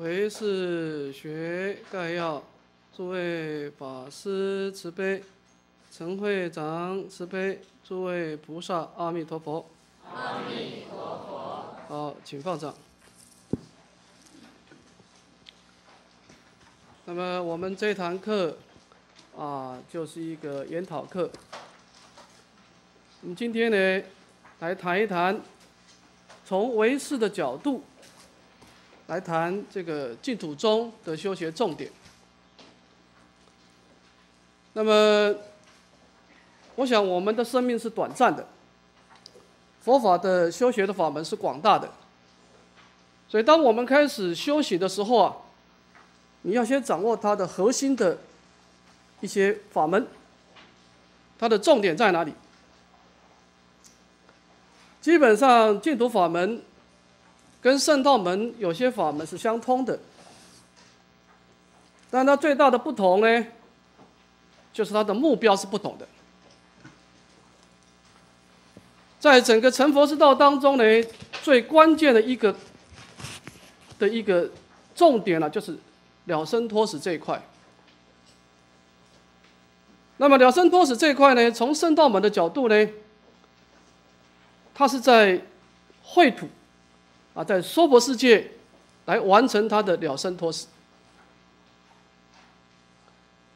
唯识学概要，诸位法师慈悲，陈会长慈悲，诸位菩萨阿弥陀佛。阿弥陀佛。好，请放掌。那么我们这堂课啊，就是一个研讨课。我们今天呢，来谈一谈从唯识的角度来谈这个净土宗的修学重点。那么，我想我们的生命是短暂的，佛法的修学的法门是广大的，所以当我们开始修行的时候啊，你要先掌握它的核心的一些法门，它的重点在哪里？基本上净土法门跟圣道门有些法门是相通的，但它最大的不同呢，就是它的目标是不同的。在整个成佛之道当中呢，最关键的一个的一个重点呢，就是了生脱死这一块。那么了生脱死这一块呢，从圣道门的角度呢，它是在秽土啊，在娑婆世界来完成他的了生脱死。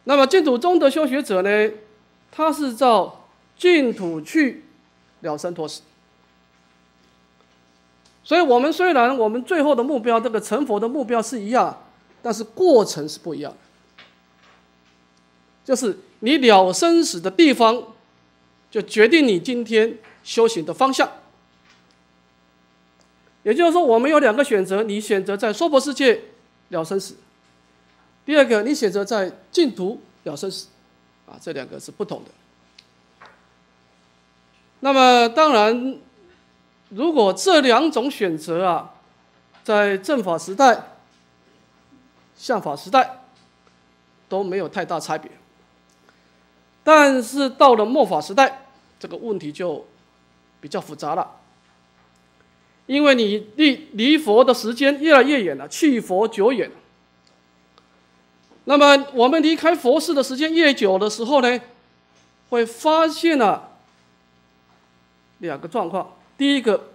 那么净土中的修学者呢，他是照净土去了生脱死。所以，我们虽然我们最后的目标，这个成佛的目标是一样，但是过程是不一样的。就是你了生死的地方，就决定你今天修行的方向。也就是说，我们有两个选择：你选择在娑婆世界了生死；第二个，你选择在净土了生死。啊，这两个是不同的。那么，当然，如果这两种选择啊，在正法时代、相法时代都没有太大差别。但是到了末法时代，这个问题就比较复杂了，因为你离离佛的时间越来越远了，去佛久远。那么我们离开佛寺的时间越久的时候呢，会发现了两个状况：第一个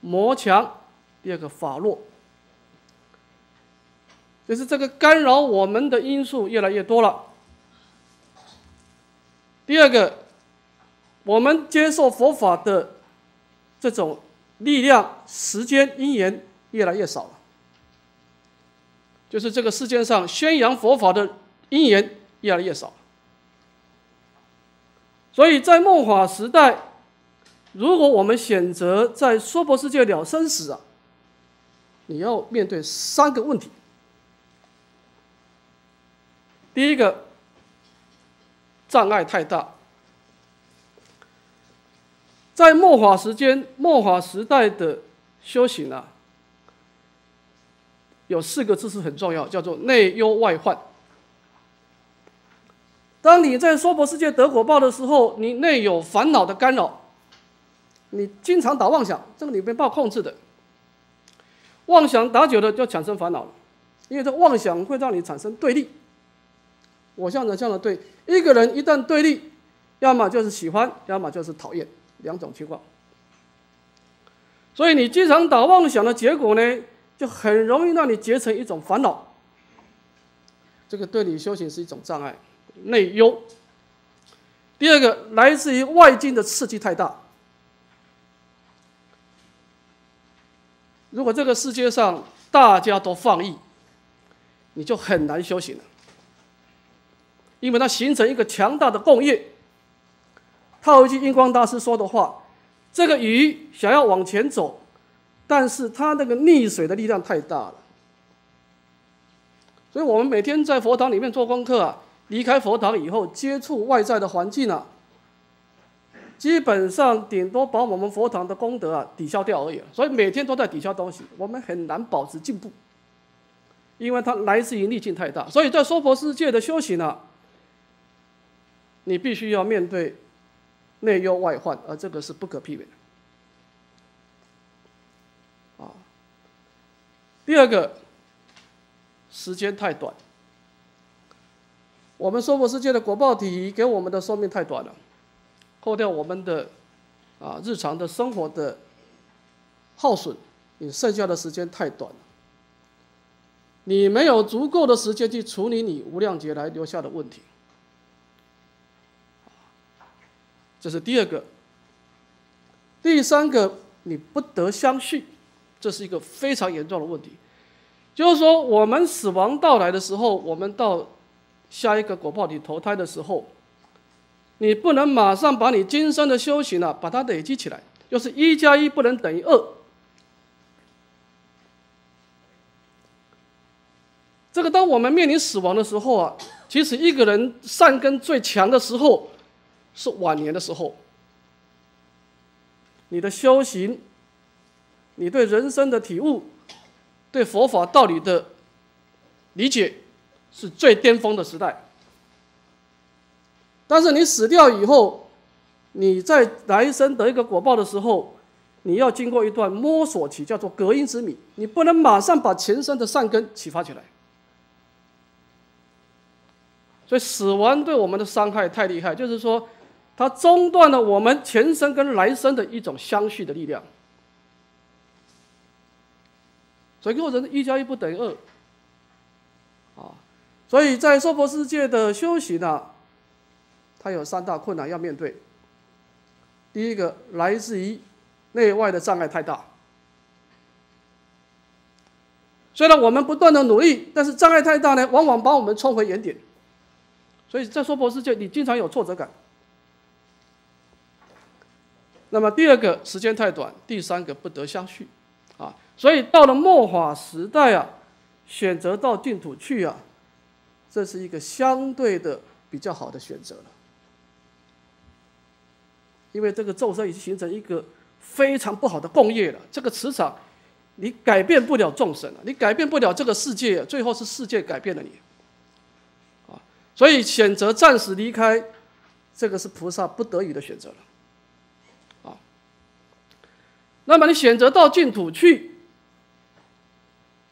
魔强，第二个法弱，就是这个干扰我们的因素越来越多了。第二个，我们接受佛法的这种力量、时间、因缘越来越少了，就是这个世界上宣扬佛法的因缘越来越少。所以在末法时代，如果我们选择在娑婆世界了生死啊，你要面对三个问题。第一个。障碍太大，在末法时间、末法时代的修行啊，有四个字是很重要，叫做内忧外患。当你在娑婆世界得果报的时候，你内有烦恼的干扰，你经常打妄想，这个你没办法控制的。妄想打久了就产生烦恼了，因为这妄想会让你产生对立。我向着这样的对一个人一旦对立，要么就是喜欢，要么就是讨厌，两种情况。所以你经常打妄想的结果呢，就很容易让你结成一种烦恼。这个对你修行是一种障碍，内忧。第二个来自于外境的刺激太大。如果这个世界上大家都放逸，你就很难修行了。因为它形成一个强大的共业。套一句印光大师说的话：“这个鱼想要往前走，但是它那个溺水的力量太大了。”所以，我们每天在佛堂里面做功课啊，离开佛堂以后，接触外在的环境啊，基本上顶多把我们佛堂的功德啊抵消掉而已。所以，每天都在抵消东西，我们很难保持进步，因为它来自于逆境太大。所以在娑婆世界的修行啊。你必须要面对内忧外患，而这个是不可避免的。啊，第二个，时间太短。我们娑婆世界的果报体给我们的寿命太短了，扣掉我们的啊日常的生活的耗损，你剩下的时间太短了。你没有足够的时间去处理你无量劫来留下的问题，这是第二个。第三个，你不得相续，这是一个非常严重的问题。就是说，我们死亡到来的时候，我们到下一个果报体投胎的时候，你不能马上把你今生的修行啊，把它累积起来，就是一加一不能等于二。这个，当我们面临死亡的时候啊，其实一个人善根最强的时候是晚年的时候。你的修行，你对人生的体悟，对佛法道理的理解，是最巅峰的时代。但是你死掉以后，你在来生得一个果报的时候，你要经过一段摸索期，叫做隔音之谜，你不能马上把前生的善根启发起来。所以死亡对我们的伤害太厉害，就是说，它中断了我们前生跟来生的一种相续的力量。所以，个人一加一不等于二，啊，所以在娑婆世界的修行呢，它有三大困难要面对。第一个，来自于内外的障碍太大。虽然我们不断的努力，但是障碍太大呢，往往把我们冲回原点。所以在娑婆世界，你经常有挫折感。那么第二个时间太短，第三个不得相续，啊，所以到了末法时代啊，选择到净土去啊，这是一个相对的比较好的选择了。因为这个众生已经形成一个非常不好的共业了，这个磁场你改变不了众生了，你改变不了这个世界，最后是世界改变了你。啊所以选择暂时离开，这个是菩萨不得已的选择了，啊。那么你选择到净土去，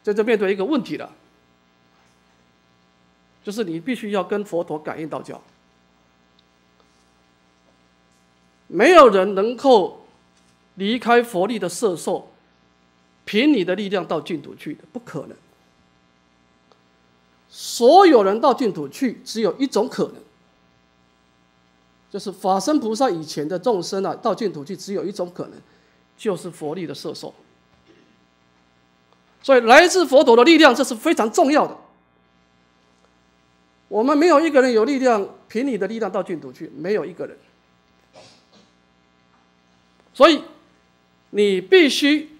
这就面对一个问题了，就是你必须要跟佛陀感应道教，没有人能够离开佛力的摄受，凭你的力量到净土去的，不可能。所有人到净土去，只有一种可能，就是法身菩萨以前的众生啊，到净土去只有一种可能，就是佛力的摄受。所以来自佛陀的力量，这是非常重要的。我们没有一个人有力量，凭你的力量到净土去，没有一个人。所以你必须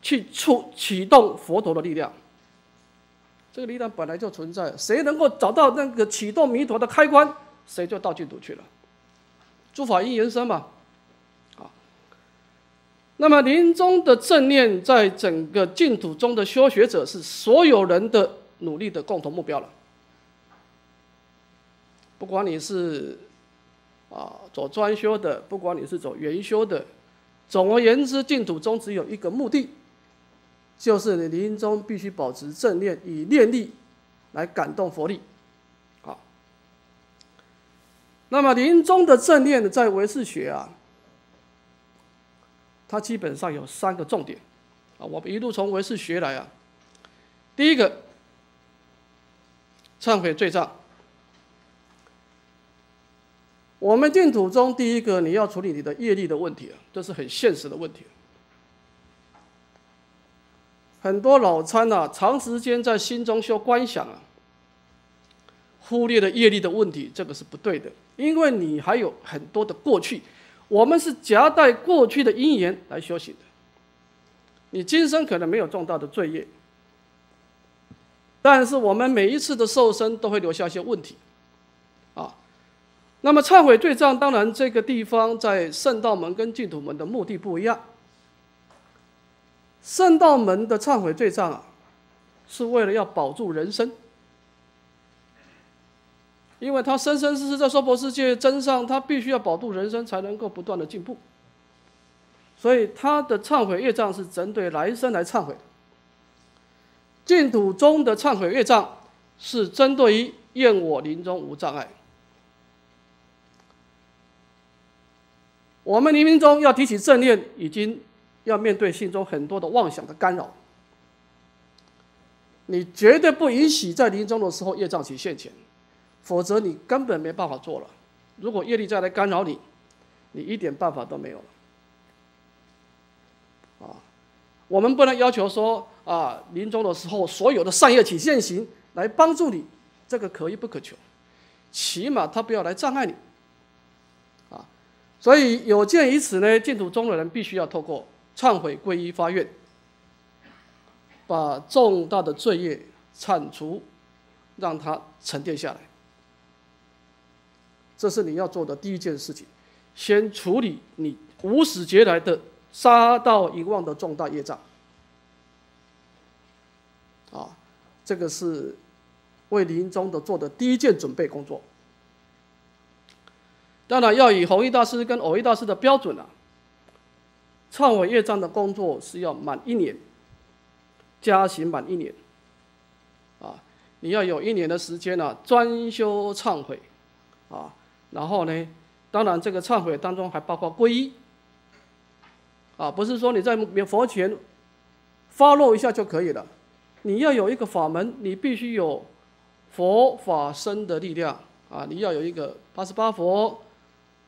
去触启动佛陀的力量。这个力量本来就存在，谁能够找到那个启动弥陀的开关，谁就到净土去了。诸法因缘生嘛，那么临终的正念，在整个净土中的修学者，是所有人的努力的共同目标了。不管你是啊走专修的，不管你是走圆修的，总而言之，净土中只有一个目的。就是你临终必须保持正念，以念力来感动佛力，好。那么临终的正念在唯识学啊，它基本上有三个重点啊。我们一路从唯识学来啊，第一个，忏悔罪障。我们净土中第一个你要处理你的业力的问题啊，这是很现实的问题。很多老参呐，长时间在心中修观想啊，忽略了业力的问题，这个是不对的。因为你还有很多的过去，我们是夹带过去的因缘来修行的。你今生可能没有重大的罪业，但是我们每一次的受身都会留下一些问题，啊，那么忏悔罪障，当然这个地方在圣道门跟净土门的目的不一样。圣道门的忏悔罪障啊，是为了要保住人生，因为他生生世世在娑婆世界真上，他必须要保住人生，才能够不断的进步。所以他的忏悔业障是针对来生来忏悔的。净土中的忏悔业障是针对于愿我临终无障碍。我们临命中要提起正念，已经要面对心中很多的妄想的干扰。你绝对不允许在临终的时候业障起现前，否则你根本没办法做了。如果业力再来干扰你，你一点办法都没有了。啊，我们不能要求说啊，临终的时候所有的善业起现行来帮助你，这个可遇不可求。起码他不要来障碍你。啊所以有鉴于此呢，净土中的人必须要透过忏悔、皈依、发愿，把重大的罪业铲除，让它沉淀下来。这是你要做的第一件事情，先处理你无始劫来的杀盗淫妄的重大业障。啊，这个是为临终的做的第一件准备工作。当然要以弘一大师跟偶一大师的标准啊，忏悔业障的工作是要满一年，加行满一年，啊，你要有一年的时间呢专修忏悔，啊，然后呢，当然这个忏悔当中还包括皈依，啊，不是说你在佛前发落一下就可以了，你要有一个法门，你必须有佛法身的力量啊，你要有一个八十八佛。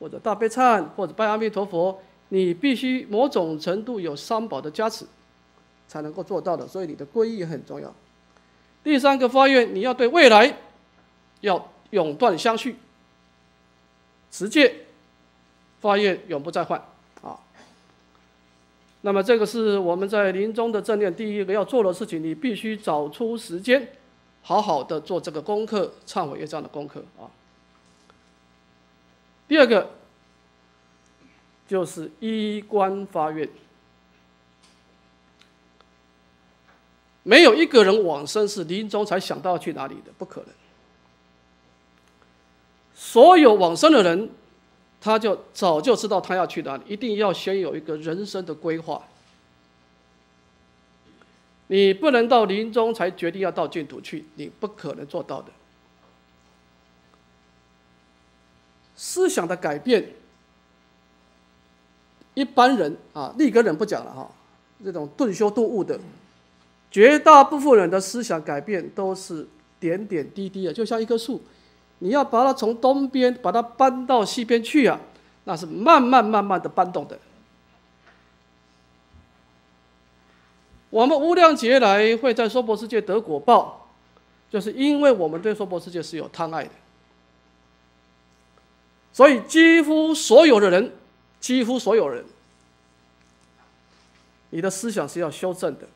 或者大悲忏，或者拜阿弥陀佛，你必须某种程度有三宝的加持，才能够做到的。所以你的皈依很重要。第三个发愿，你要对未来要永断相续，持戒发愿永不再犯啊。那么这个是我们在临终的正念第一个要做的事情，你必须找出时间，好好的做这个功课，忏悔业障的功课啊。第二个就是衣冠发愿，没有一个人往生是临终才想到去哪里的，不可能。所有往生的人，他就早就知道他要去哪里，一定要先有一个人生的规划。你不能到临终才决定要到净土去，你不可能做到的。思想的改变，一般人啊，立根人不讲了哈。这种顿修顿悟的，绝大部分人的思想改变都是点点滴滴的，就像一棵树，你要把它从东边把它搬到西边去啊，那是慢慢慢慢的搬动的。我们无量劫来会在娑婆世界得果报，就是因为我们对娑婆世界是有贪爱的。所以，几乎所有的人，几乎所有人，你的思想是要修正的。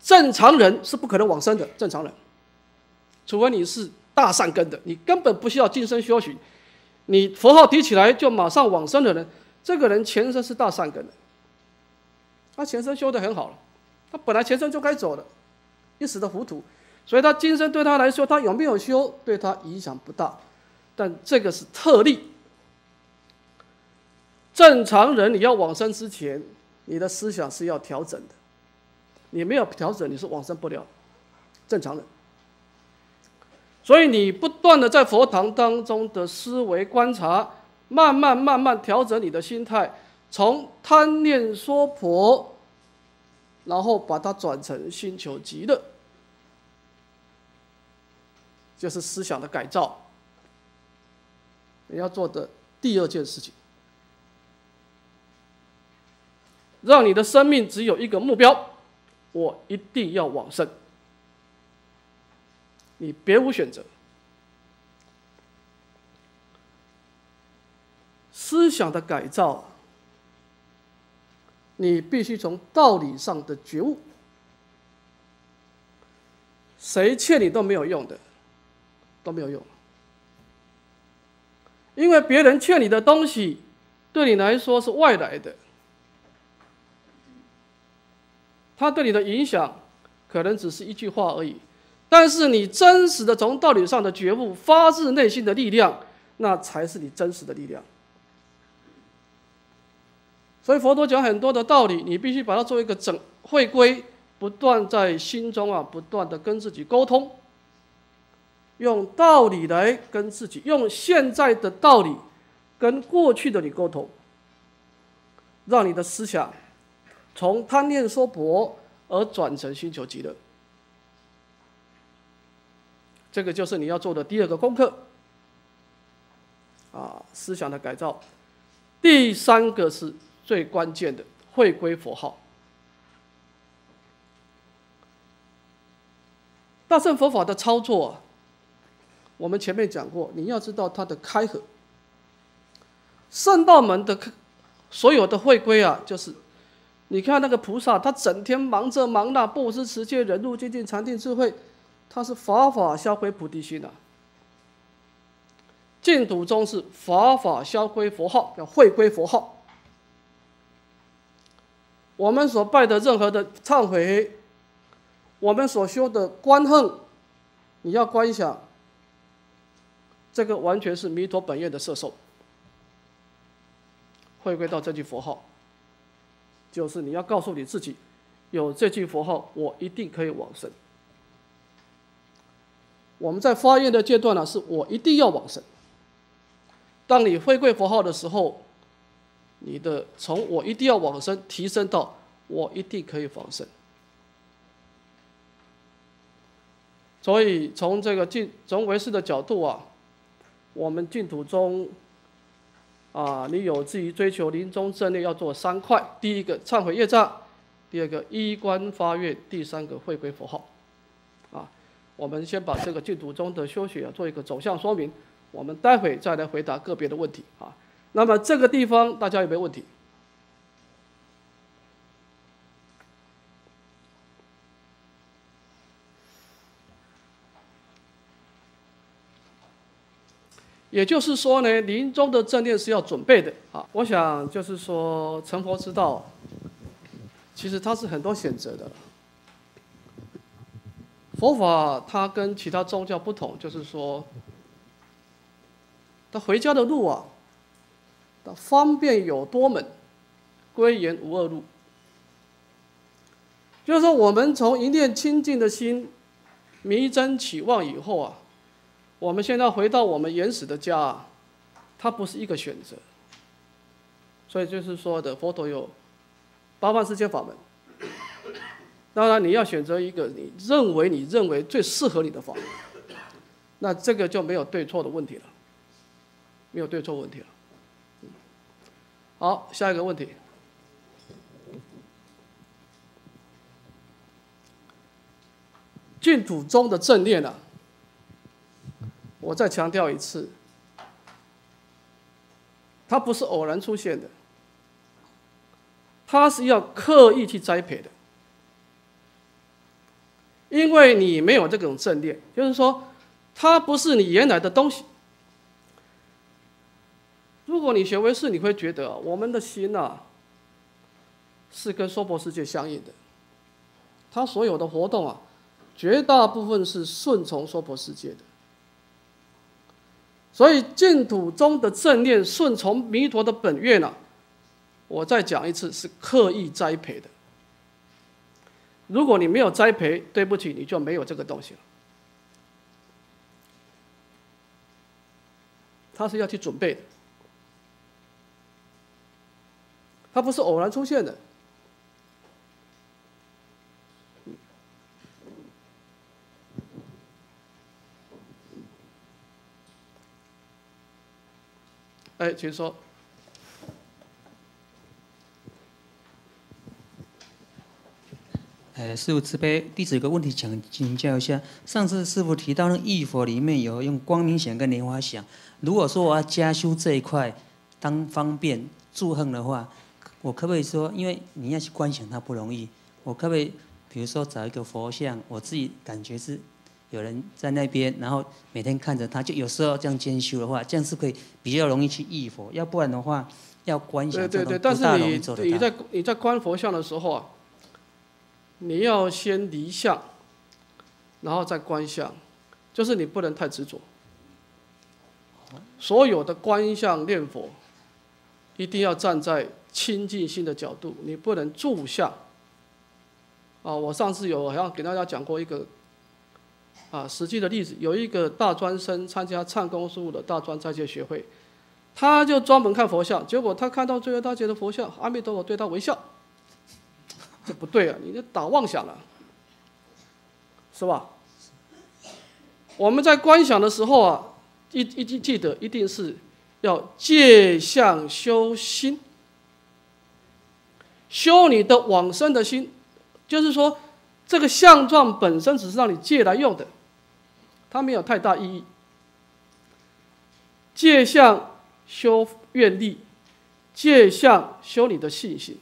正常人是不可能往生的，正常人，除非你是大善根的，你根本不需要晋升修行，你佛号提起来就马上往生的人，这个人前身是大善根的，他前身修的很好了，他本来前身就该走的，一时的糊涂，所以他今生对他来说，他有没有修，对他影响不大。但这个是特例，正常人你要往生之前，你的思想是要调整的，你没有调整，你是往生不了。正常人，所以你不断的在佛堂当中的思维观察，慢慢慢慢调整你的心态，从贪念说婆，然后把它转成心求极乐，就是思想的改造。你要做的第二件事情，让你的生命只有一个目标：我一定要往生。你别无选择。思想的改造，你必须从道理上的觉悟。谁劝你都没有用的，都没有用。因为别人劝你的东西，对你来说是外来的，他对你的影响可能只是一句话而已。但是你真实的从道理上的觉悟，发自内心的力量，那才是你真实的力量。所以佛陀讲很多的道理，你必须把它做一个整会归，不断在心中啊，不断的跟自己沟通，用道理来跟自己，用现在的道理跟过去的你沟通，让你的思想从贪念说薄而转成寻求极乐。这个就是你要做的第二个功课啊，思想的改造。第三个是最关键的，回归佛号。大乘佛法的操作啊，我们前面讲过，你要知道它的开合。圣道门的所有的会归啊，就是你看那个菩萨，他整天忙着忙那，布施、持戒、忍辱、精进、禅定、智慧，他是法法消归菩提心啊。净土中是法法消归佛号，要会归佛号。我们所拜的任何的忏悔。我们所修的观恨，你要观想，这个完全是弥陀本愿的摄受。回归到这句佛号，就是你要告诉你自己，有这句佛号，我一定可以往生。我们在发愿的阶段呢，是我一定要往生。当你回归佛号的时候，你的从我一定要往生提升到我一定可以往生。所以，从这个净从唯识的角度啊，我们净土中啊，你有志于追求临终正念，要做三块：第一个忏悔业障；第二个衣冠发愿；第三个会归佛号。我们先把这个净土中的修学啊做一个走向说明，我们待会再来回答个别的问题啊。那么这个地方大家有没有问题？也就是说呢，临终的正念是要准备的啊。我想就是说，成佛之道，其实它是很多选择的。佛法它跟其他宗教不同，就是说，他回家的路啊，它方便有多门，归元无二路。就是说，我们从一念清净的心，迷真起望以后啊。我们现在回到我们原始的家啊，它不是一个选择，所以就是说的佛陀有八万四千法门，当然你要选择一个你认为你认为最适合你的法，那这个就没有对错的问题了，没有对错问题了。好，下一个问题，净土中的正念呢？我再强调一次，它不是偶然出现的，它是要刻意去栽培的，因为你没有这种正念，就是说，它不是你原来的东西。如果你学为师，你会觉得我们的心呐，是跟娑婆世界相应的，它所有的活动啊，绝大部分是顺从娑婆世界的。所以净土中的正念顺从弥陀的本愿呢，我再讲一次，是刻意栽培的。如果你没有栽培，对不起，你就没有这个东西了。他是要去准备的，他不是偶然出现的。哎，请说。哎，师傅慈悲，弟子有个问题想请教一下。上次师傅提到那义佛里面有用光明想跟莲花想，如果说我要加修这一块当方便祝贺的话，我可不可以说，因为你要去观想它不容易，我可不可以比如说找一个佛像，我自己感觉是。有人在那边，然后每天看着他，就有时候这样兼修的话，这样是可以比较容易去忆佛。要不然的话，要观想对对对，但是你你在你在观佛像的时候啊，你要先离相，然后再观相，就是你不能太执着。所有的观相念佛，一定要站在清净心的角度，你不能住相。啊，我上次有好像给大家讲过一个啊实际的例子，有一个大专生参加唱功事务的大专在界学会，他就专门看佛像，结果他看到最后大觉的佛像，阿弥陀佛对他微笑，这不对啊，你这打妄想了，是吧？我们在观想的时候啊，一一定记得一定是要借相修心，修你的往生的心，就是说这个相状本身只是让你借来用的，它没有太大意义。借相修愿力，借相修你的信心，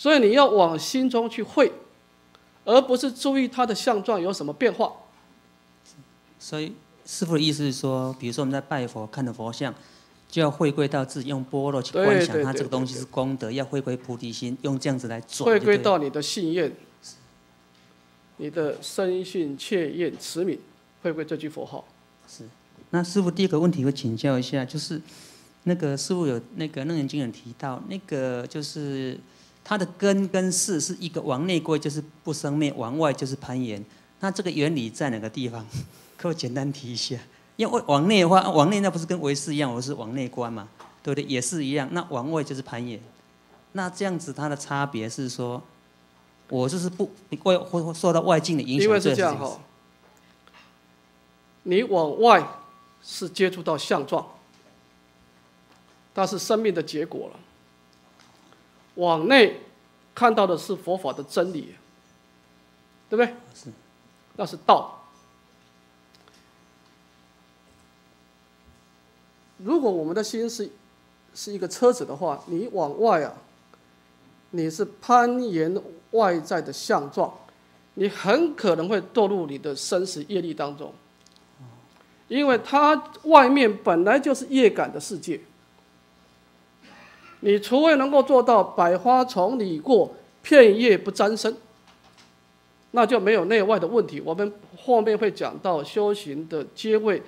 所以你要往心中去会，而不是注意它的相状有什么变化。所以师傅的意思是说，比如说我们在拜佛看的佛像，就要回归到自己用般若去观想，它这个东西是功德，要回归菩提心，用这样子来转。回归到你的信愿，你的深信切愿慈悯，回归这句佛号。是那师傅第一个问题我请教一下，就是那个师傅有那个楞严经有提到，那个就是它的根跟势是一个往内归就是不生灭，往外就是攀岩。那这个原理在哪个地方？可我简单提一下。因为往内的话，往内那不是跟唯识一样，我是往内观嘛，对不对？也是一样。那往外就是攀岩。那这样子它的差别是说，我就是不外会受到外境的影响，因为是这这样哈，你往外是接触到相状，它是生命的结果了；往内看到的是佛法的真理，对不对？是，那是道。如果我们的心是是一个车子的话，你往外啊，你是攀岩外在的相状，你很可能会堕入你的生死业力当中，因为它外面本来就是业感的世界。你除非能够做到百花丛里过，片叶不沾身，那就没有内外的问题。我们后面会讲到修行的阶位，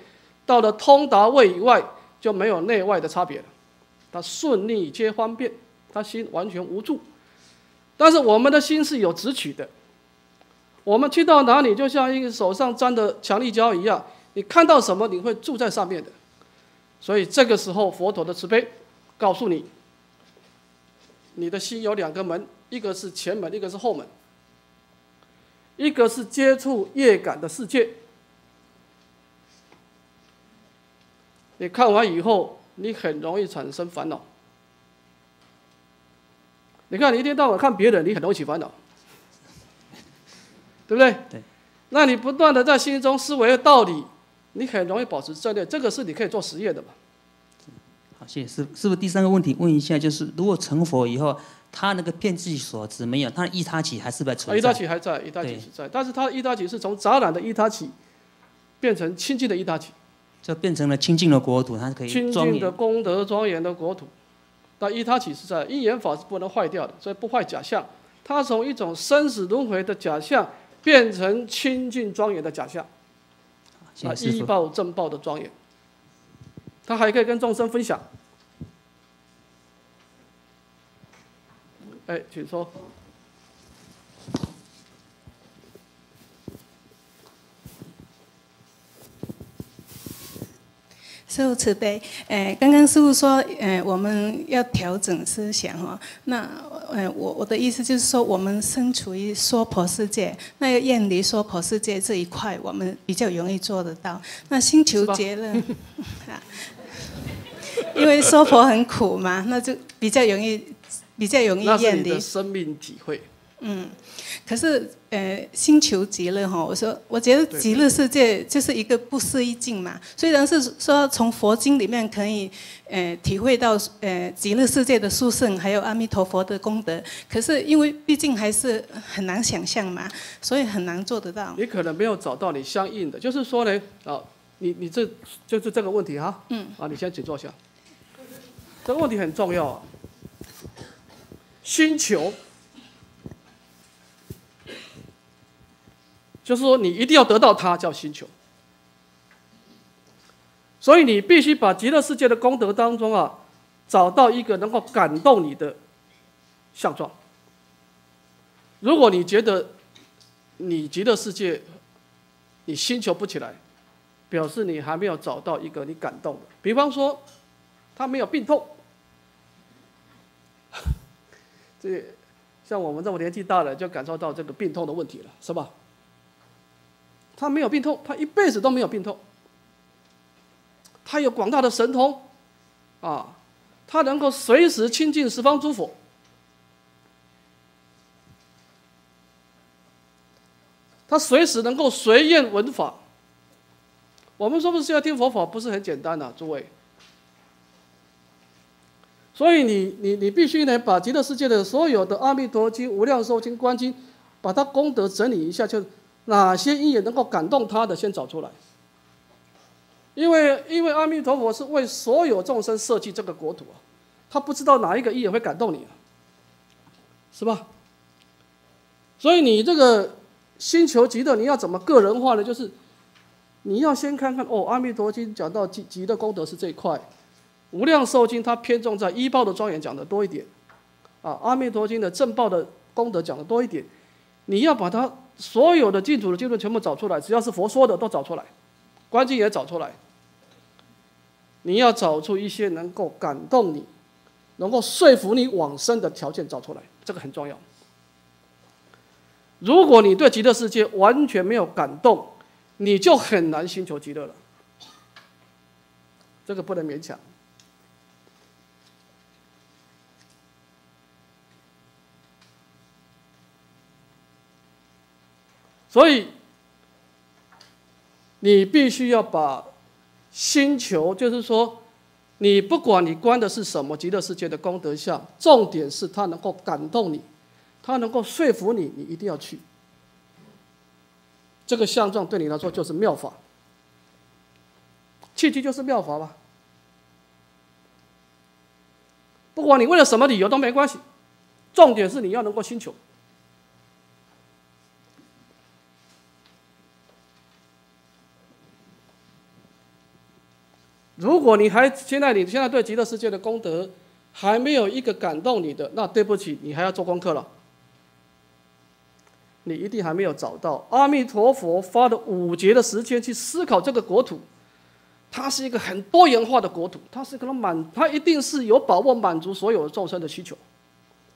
到了通达位以外，就没有内外的差别了。他顺逆皆方便，他心完全无助。但是我们的心是有直取的，我们去到哪里，就像一个手上沾的强力胶一样，你看到什么，你会住在上面的。所以这个时候，佛陀的慈悲告诉你，你的心有两个门，一个是前门，一个是后门。一个是接触业感的世界，你看完以后，你很容易产生烦恼。你看，你一天到晚看别人，你很容易起烦恼，对不对？对。那你不断的在心中思维道理，你很容易保持正念。这个是你可以做实验的嘛？好，谢谢师傅。师傅，第三个问题问一下，就是如果成佛以后，他那个骗自己所执没有，他的一他起还是不是啊，一他？起还在，一他起对是在，但是他的一他起是从杂染的一他起变成清净的一他起。就变成了清净的国土，它可以清庄净的。功德庄严的国土。那一他起是在因缘法是不能坏掉的，所以不坏假象。它从一种生死轮回的假象变成清净庄严的假象，啊，依谢谢师傅。报正报的庄严。它还可以跟众生分享。哎，请说。师父慈悲，哎，刚刚师父说，哎，我们要调整思想哦。那，哎，我我的意思就是说，我们身处于娑婆世界，那要远离娑婆世界这一块，我们比较容易做得到。那星球结论，啊，因为娑婆很苦嘛，那就比较容易，比较容易远离那是你的。生命体会。嗯，可是呃，星球极乐哈，我说我觉得极乐世界就是一个不思议境嘛。虽然是说从佛经里面可以呃体会到呃极乐世界的殊胜，还有阿弥陀佛的功德，可是因为毕竟还是很难想象嘛，所以很难做得到。你可能没有找到你相应的，就是说呢，啊，你你这就是这个问题哈，嗯，啊，你先请坐下，这个问题很重要啊。星球，就是说你一定要得到它，叫星球。所以你必须把极乐世界的功德当中啊，找到一个能够感动你的相状。如果你觉得你极乐世界你心求不起来，表示你还没有找到一个你感动的。比方说，他没有病痛，这像我们这么年纪大了，就感受到这个病痛的问题了，是吧？他没有病痛，他一辈子都没有病痛。他有广大的神通，啊，他能够随时亲近十方诸佛，他随时能够随愿闻法。我们说不是要听佛法，不是很简单的，诸位。所以你你你必须呢，把极乐世界的所有的阿弥陀经、无量寿经、观经，把它功德整理一下，就哪些因缘能够感动他的，先找出来。因为因为阿弥陀佛是为所有众生设计这个国土啊，他不知道哪一个因缘会感动你啊，是吧？所以你这个星球极乐，你要怎么个人化呢？就是你要先看看哦，阿弥陀经讲到极极乐功德是这一块。无量寿经它偏重在医报的庄严讲的多一点，啊，阿弥陀经的正报的功德讲的多一点，你要把它所有的净土的经论全部找出来，只要是佛说的都找出来，观经也找出来，你要找出一些能够感动你、能够说服你往生的条件找出来，这个很重要。如果你对极乐世界完全没有感动，你就很难寻求极乐了，这个不能勉强。所以，你必须要把星球，就是说，你不管你观的是什么极乐世界的功德相，重点是它能够感动你，它能够说服你，你一定要去。这个相状对你来说就是妙法，契机就是妙法吧。不管你为了什么理由都没关系，重点是你要能够星球。如果你还现在你现在对极乐世界的功德还没有一个感动你的，那对不起，你还要做功课了。你一定还没有找到阿弥陀佛发的五劫的时间去思考这个国土，它是一个很多元化的国土，它是可能满，它一定是有把握满足所有众生的需求，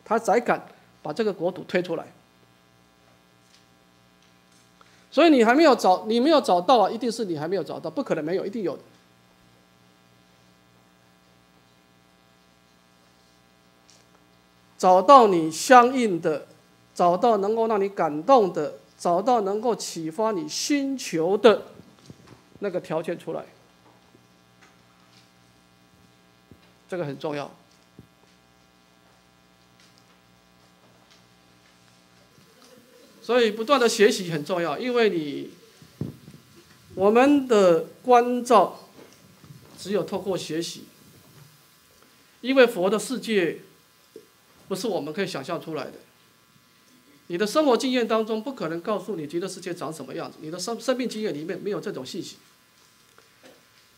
他才敢把这个国土推出来。所以你还没有找，你没有找到啊，一定是你还没有找到，不可能没有，一定有的。找到你相应的，找到能够让你感动的，找到能够启发你心求的那个条件出来，这个很重要。所以不断的学习很重要，因为你我们的关照只有透过学习，因为佛的世界。不是我们可以想象出来的。你的生活经验当中不可能告诉你极乐世界长什么样子，你的生生命经验里面没有这种信息。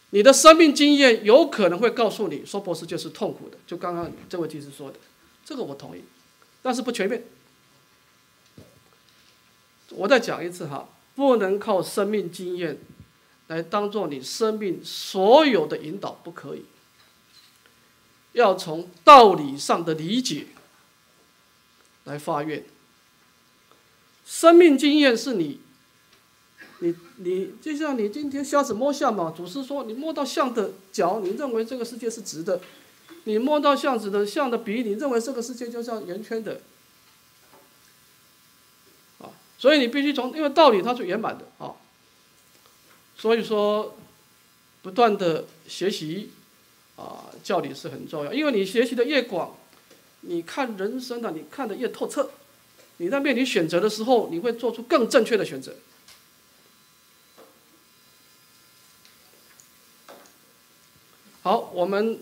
你的生命经验有可能会告诉你说，博世界是痛苦的，就刚刚这位居士说的，这个我同意，但是不全面。我再讲一次哈，不能靠生命经验来当做你生命所有的引导，不可以。要从道理上的理解。来发愿。生命经验是你，你你就像你今天瞎子摸象嘛。祖师说，你摸到象的脚，你认为这个世界是直的；你摸到象子的象的鼻，你认为这个世界就像圆圈的。啊，所以你必须从，因为道理它是圆满的啊。所以说，不断的学习啊，教理是很重要，因为你学习的越广。你看人生的，你看得越透彻，你在面临选择的时候，你会做出更正确的选择。好，我们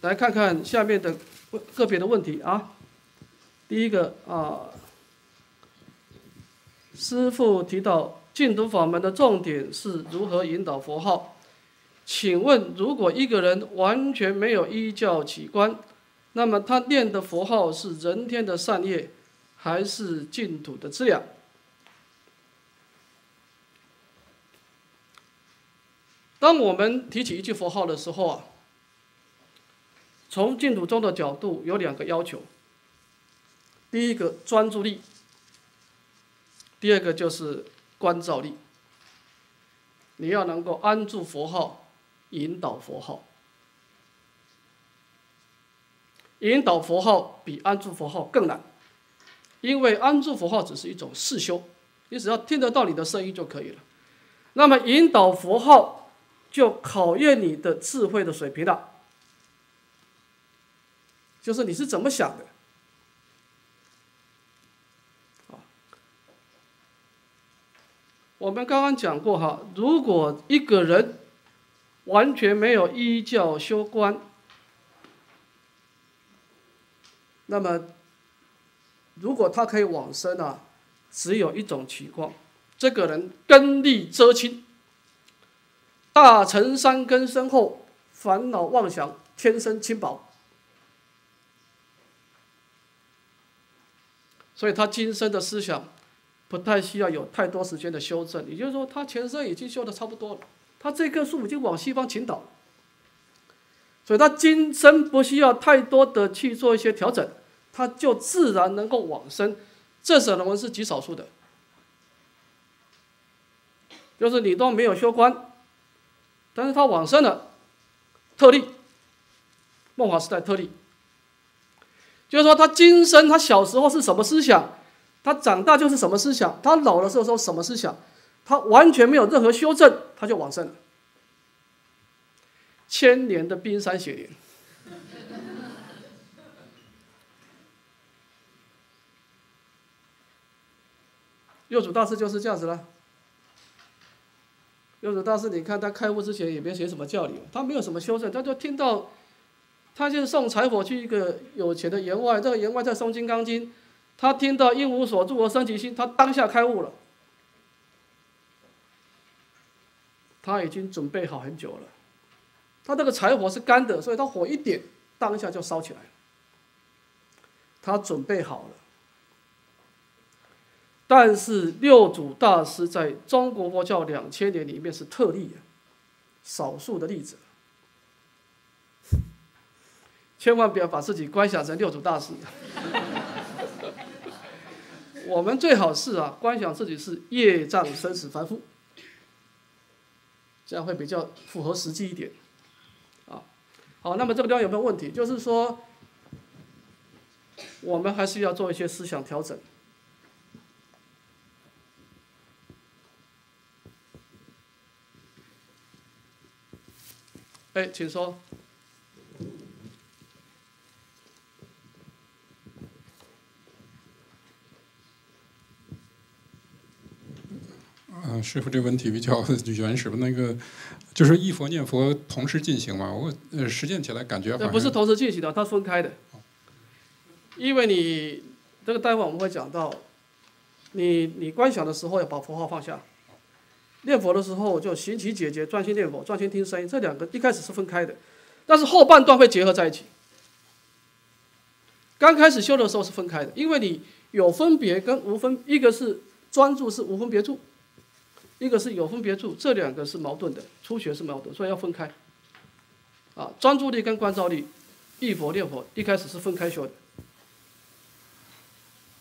来看看下面的个别的问题啊。第一个啊，师父提到净土法门的重点是如何引导佛号，请问，如果一个人完全没有依教起观？那么他念的佛号是人天的善业，还是净土的资粮。当我们提起一句佛号的时候啊，从净土中的角度有两个要求：第一个专注力，第二个就是关照力。你要能够安住佛号，引导佛号。引导佛号比安住佛号更难，因为安住佛号只是一种事修，你只要听得到你的声音就可以了。那么引导佛号就考验你的智慧的水平了，就是你是怎么想的。我们刚刚讲过哈，如果一个人完全没有依教修观，那么，如果他可以往生啊，只有一种情况：这个人根力遮清，大乘三根深厚，烦恼妄想天生轻薄，所以他今生的思想不太需要有太多时间的修正。也就是说，他前生已经修的差不多了，他这棵树已经往西方倾倒，所以他今生不需要太多的去做一些调整。他就自然能够往生，这种人是极少数的，就是你都没有修观，但是他往生了，特例，梦华时代特例，就是说他今生他小时候是什么思想，他长大就是什么思想，他老的时候说什么思想，他完全没有任何修正，他就往生了，千年的冰山雪莲。六祖大师就是这样子了。六祖大师，你看他开悟之前也没学什么教理，他没有什么修正，他就听到，他就是送柴火去一个有钱的员外，这个员外在诵《金刚经》，他听到应无所住而生其心，他当下开悟了。他已经准备好很久了，他这个柴火是干的，所以他火一点，当下就烧起来了。他准备好了。但是六祖大师在中国佛教两千年里面是特例，少数的例子。千万不要把自己观想成六祖大师。我们最好是啊，观想自己是业障生死凡夫，这样会比较符合实际一点。啊，好，那么这个地方有没有问题？就是说，我们还是要做一些思想调整。哎，请说。嗯，师傅，这个问题比较原始。那个就是一佛念佛同时进行嘛？我呃实践起来感觉……不是同时进行的，它分开的。因为你这个待会我们会讲到，你你观想的时候要把佛号放下。念佛的时候就行其解决，专心念佛，专心听声音。这两个一开始是分开的，但是后半段会结合在一起。刚开始修的时候是分开的，因为你有分别跟无分，一个是专注是无分别处，一个是有分别处，这两个是矛盾的，初学是矛盾，所以要分开。啊，专注力跟关照力，忆佛念佛一开始是分开修的。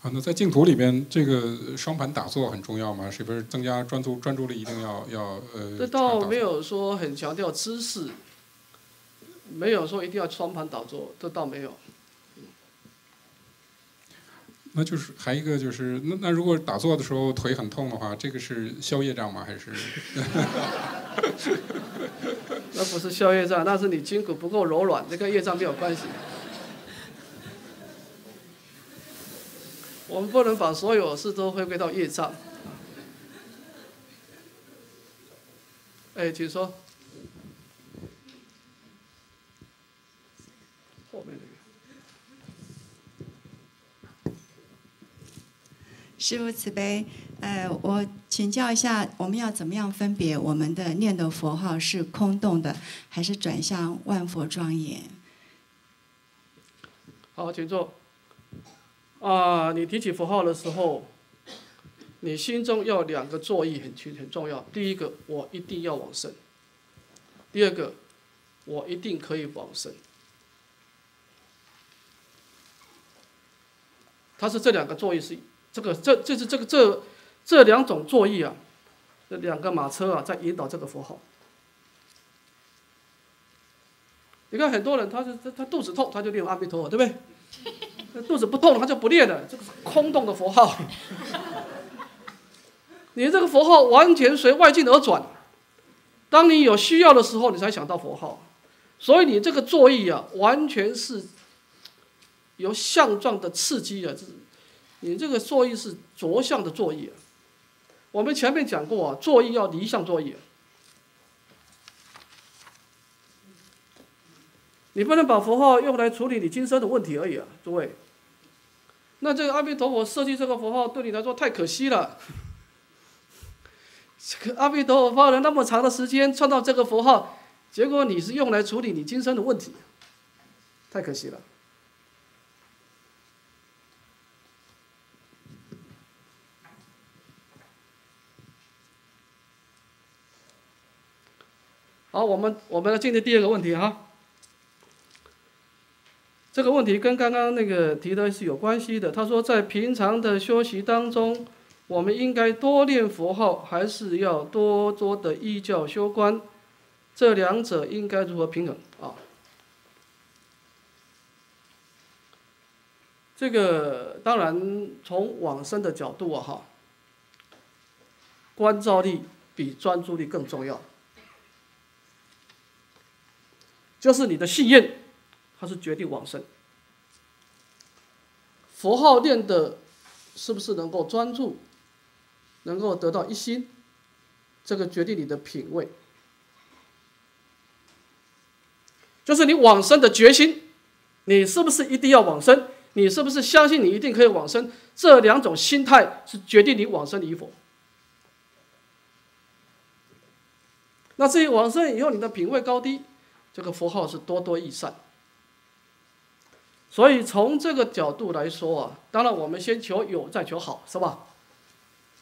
啊，那在净土里边，这个双盘打坐很重要吗？是不是增加专注专注力一定要要呃？这倒没有说很强调姿势，没有说一定要双盘打坐，这倒没有。那就是还一个就是，那那如果打坐的时候腿很痛的话，这个是消夜障吗？还是？那不是消夜障，那是你筋骨不够柔软，这跟业障没有关系。我们不能把所有事都回归到业障。哎，请说。后面那个。师父慈悲，呃，我请教一下，我们要怎么样分别我们的念的佛号是空洞的，还是转向万佛庄严？好，请坐。啊，你提起佛号的时候，你心中要两个作意很清很重要。第一个，我一定要往生；第二个，我一定可以往生。它是这两个作意是这个这这是这个这这两种作意啊，这两个马车啊在引导这个佛号。你看很多人，他是他他肚子痛，他就念阿弥陀佛，对不对？肚子不痛，他就不念了，这个是空洞的佛号。你这个佛号完全随外境而转，当你有需要的时候，你才想到佛号，所以你这个作意啊，完全是由相状的刺激啊，这你这个作意是着相的作意。我们前面讲过啊，作意要离相作意。你不能把佛号用来处理你今生的问题而已啊，诸位。那这个阿弥陀佛设计这个佛号对你来说太可惜了。这个阿弥陀佛花了那么长的时间创造这个佛号，结果你是用来处理你今生的问题，太可惜了。好，我们我们来进入第二个问题哈。这个问题跟刚刚那个提的是有关系的。他说，在平常的修习当中，我们应该多念佛号，还是要多多的依教修观？这两者应该如何平衡啊？这个当然从往生的角度啊，哈，观照力比专注力更重要，就是你的信念。它是决定往生。佛号念的，是不是能够专注，能够得到一心？这个决定你的品位，就是你往生的决心，你是不是一定要往生？你是不是相信你一定可以往生？这两种心态是决定你往生与否。那至于往生以后你的品位高低，这个佛号是多多益善。所以从这个角度来说啊，当然我们先求有，再求好，是吧？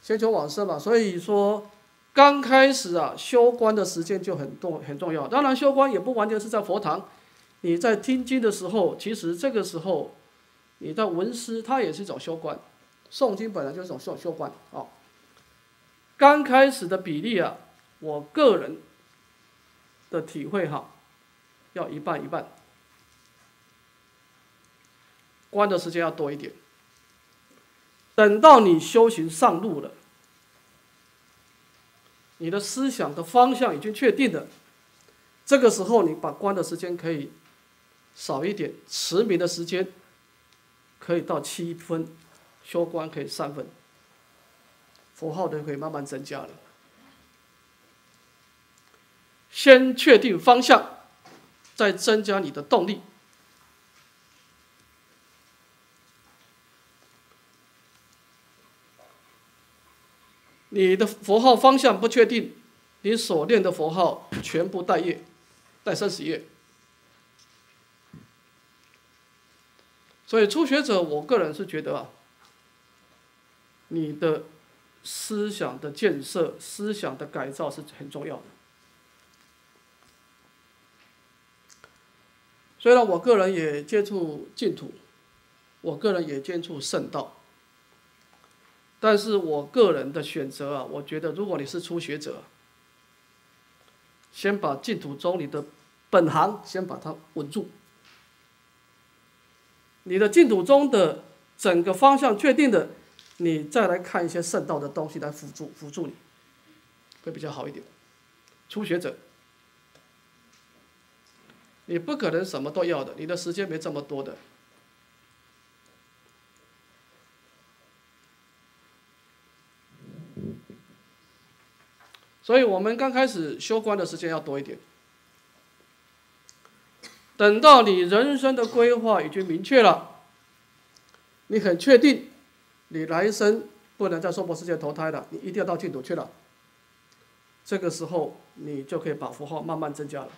先求往生嘛。所以说，刚开始啊，修观的时间就很重很重要。当然，修观也不完全是在佛堂，你在听经的时候，其实这个时候，你在闻思，它也是一种修观。诵经本来就是一种修修观啊。刚开始的比例啊，我个人的体会哈，要一半一半。关的时间要多一点，等到你修行上路了，你的思想的方向已经确定了，这个时候你把关的时间可以少一点，持名的时间可以到七分，修观可以三分，佛号都可以慢慢增加了。先确定方向，再增加你的动力。你的佛号方向不确定，你所念的佛号全部带业，带生死业。所以初学者，我个人是觉得啊，你的思想的建设、思想的改造是很重要的。虽然我个人也接触净土，我个人也接触圣道。但是我个人的选择啊，我觉得如果你是初学者，先把净土中你的本行先把它稳住，你的净土中的整个方向确定的，你再来看一些圣道的东西来辅助辅助你，会比较好一点。初学者，你不可能什么都要的，你的时间没这么多的。所以我们刚开始修关的时间要多一点。等到你人生的规划已经明确了你很确定你来生不能在娑婆世界投胎了你一定要到净土去了这个时候你就可以把符号慢慢增加了。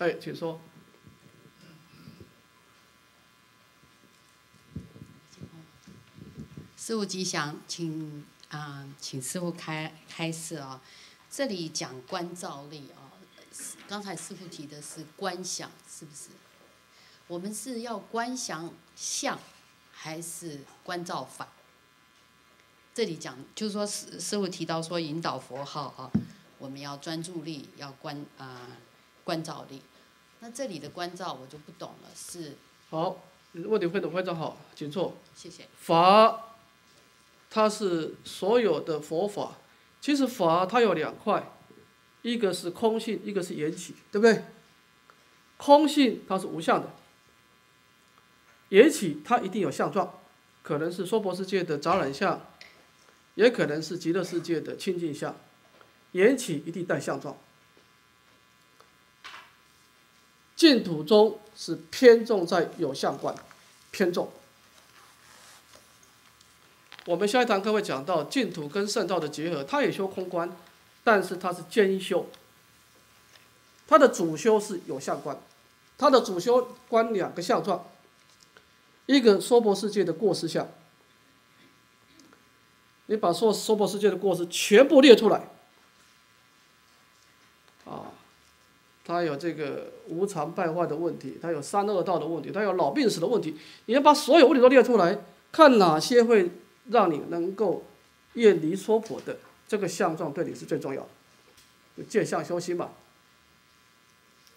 哎请说。师傅吉祥，请啊、请师傅开开示啊、这里讲观照力啊、刚才师傅提的是观想，是不是？我们是要观想相，还是观照法？这里讲就是说师师傅提到说引导佛号啊，我们要专注力，要观啊、观照力。那这里的观照我就不懂了，是好，你问题问得非常好，请坐。谢谢。法，它是所有的佛法。其实法它有两块，一个是空性，一个是缘起，对不对？空性它是无相的，缘起它一定有相状，可能是娑婆世界的杂染相，也可能是极乐世界的清净相。缘起一定带相状。净土中是偏重在有相观，偏重。我们下一堂课会讲到净土跟圣道的结合，它也修空观，但是它是兼修。它的主修是有相观，它的主修观两个相状，一个娑婆世界的过失相，你把娑娑婆世界的过失全部列出来，啊，它有这个无常败坏的问题，它有三恶道的问题，它有老病死的问题，你要把所有问题都列出来，看哪些会让你能够远离娑婆的这个相状，对你是最重要的。就见相修心嘛。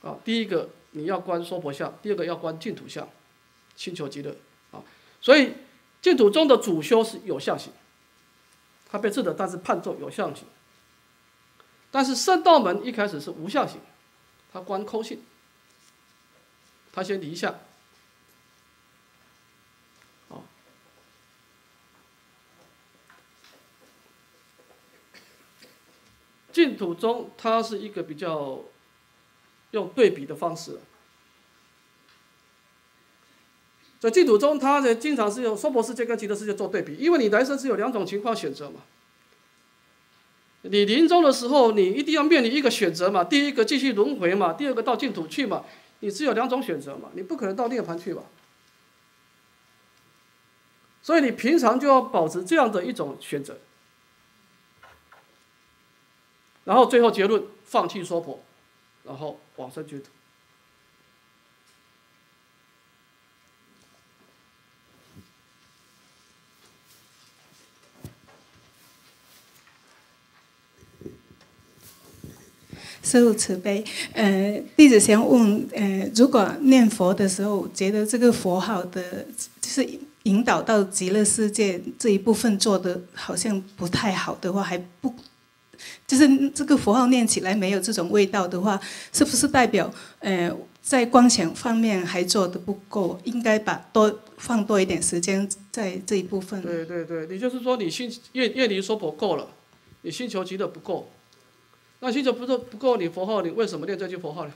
啊，第一个你要观娑婆相，第二个要观净土相，星球极乐啊。所以净土中的主修是有相行，它被治的，但是判作有相性。但是圣道门一开始是无相行，它观空性，它先离相。净土中，它是一个比较用对比的方式。在净土中，它的经常是用娑婆世界跟极乐世界做对比，因为你来生是有两种情况选择嘛。你临终的时候，你一定要面临一个选择嘛，第一个继续轮回嘛，第二个到净土去嘛，你只有两种选择嘛，你不可能到涅槃去嘛。所以你平常就要保持这样的一种选择。然后最后结论，放弃娑婆，然后往生净土。师父慈悲，呃，弟子想问，呃，如果念佛的时候觉得这个佛号的，就是引导到极乐世界这一部分做的好像不太好的话，还不，就是这个佛号念起来没有这种味道的话，是不是代表，呃，在光想方面还做的不够，应该把多放多一点时间在这一部分？对对对，你就是说你心愿愿离娑婆够了，你心求极的不够。那心求不够不够，你佛号你为什么念这句佛号呢？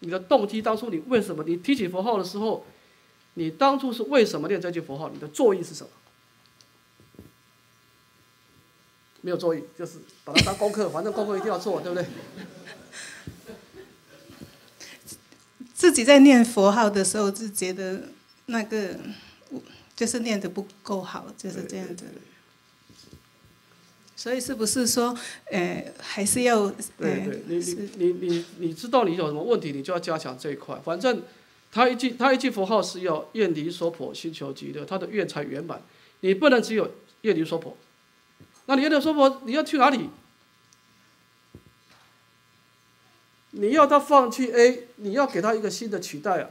你的动机当初你为什么你提起佛号的时候，你当初是为什么念这句佛号？你的作意是什么？没有作业，就是把它当功课，反正功课一定要做，对不对？自己在念佛号的时候，就觉得那个就是念的不够好，就是这样子。所以是不是说，呃，还是要？对对，你你你你你知道你有什么问题，你就要加强这一块。反正他一句他一句佛号是要愿离娑婆，心求极乐，他的愿才圆满。你不能只有愿离娑婆，那你愿离娑婆，你要去哪里？你要他放弃 A，你要给他一个新的取代啊。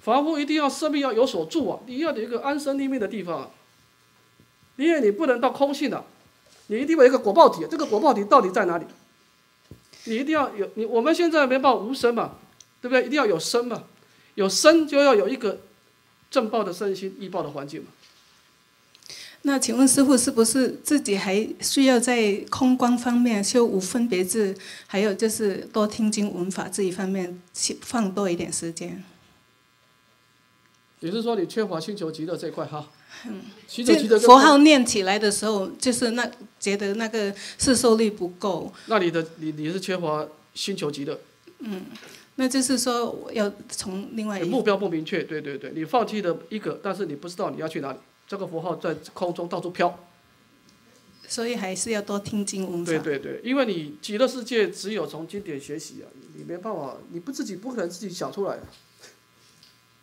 凡夫一定要生命要有所住啊，你要有一个安身立命的地方啊。因为你不能到空性的，你一定有一个果报体，这个果报体到底在哪里？你一定要有你，我们现在没报无生嘛，对不对？一定要有生嘛，有生就要有一个正报的身心，异报的环境嘛。那请问师傅，是不是自己还需要在空观方面修无分别智，还有就是多听经闻法这一方面放多一点时间？你是说你缺乏星球极乐这块哈？嗯，这佛号念起来的时候，就是那觉得那个是受力不够。那你的你你是缺乏星球极乐？那就是说我要从另外一目标不明确，对对对，你放弃了一个，但是你不知道你要去哪里，这个符号在空中到处飘。所以还是要多听经文。对对对，因为你极乐世界只有从经典学习啊，你没办法，你不自己不可能自己想出来啊。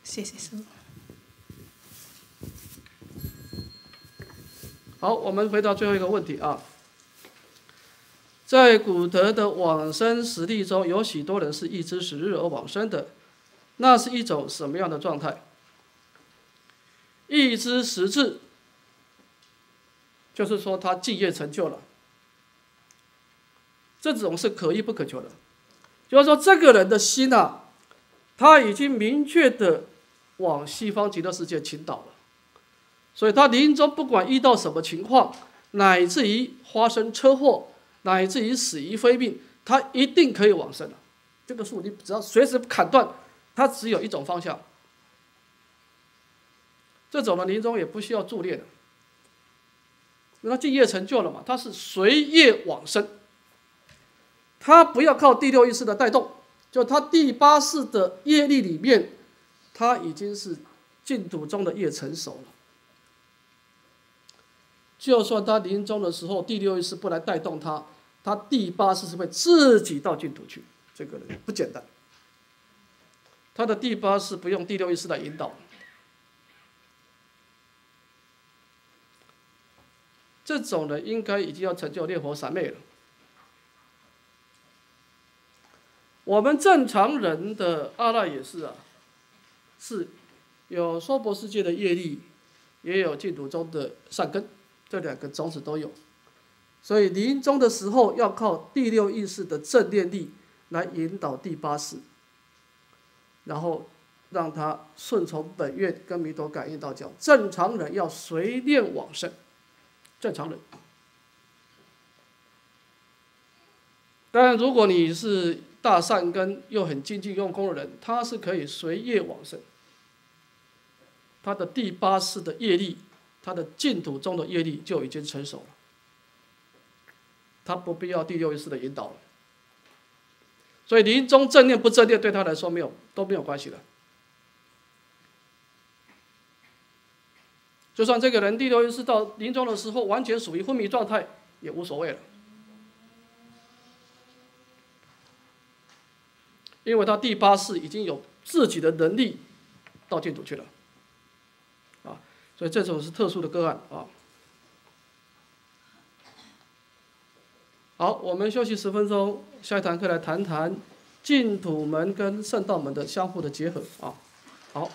谢谢师傅。好，我们回答最后一个问题啊。在古德的往生实例中，有许多人是一知十日而往生的，那是一种什么样的状态？一知十智，就是说他敬业成就了，这种是可遇不可求的。就是说，这个人的心呐、他已经明确的往西方极乐世界倾倒了。所以他临终不管遇到什么情况，乃至于发生车祸，乃至于死于非命，他一定可以往生的。这个树你只要随时砍断，它只有一种方向。这种呢临终也不需要助念的，因为他敬业成就了嘛，他是随业往生，他不要靠第六意识的带动，就他第八世的业力里面，他已经是净土中的业成熟了。就算他临终的时候第六意识不来带动他，他第八世是会自己到净土去。这个人不简单，他的第八世不用第六意识来引导。这种人应该已经要成就烈火三昧了。我们正常人的阿赖也是啊，是有娑婆世界的业力，也有净土中的善根。这两个种子都有，所以临终的时候要靠第六意识的正念力来引导第八识，然后让他顺从本愿跟弥陀感应道教。正常人要随念往生，正常人。但，如果你是大善根又很精进用功的人，他是可以随业往生，他的第八世的业力。他的净土中的业力就已经成熟了，他不必要第六意识的引导了。所以临终正念不正念对他来说没有都没有关系的。就算这个人第六意识到临终的时候完全属于昏迷状态，也无所谓了，因为他第八世已经有自己的能力到净土去了。啊所以这种是特殊的个案啊。好，我们休息十分钟，下一堂课来谈谈净土门跟圣道门的相互的结合啊。好。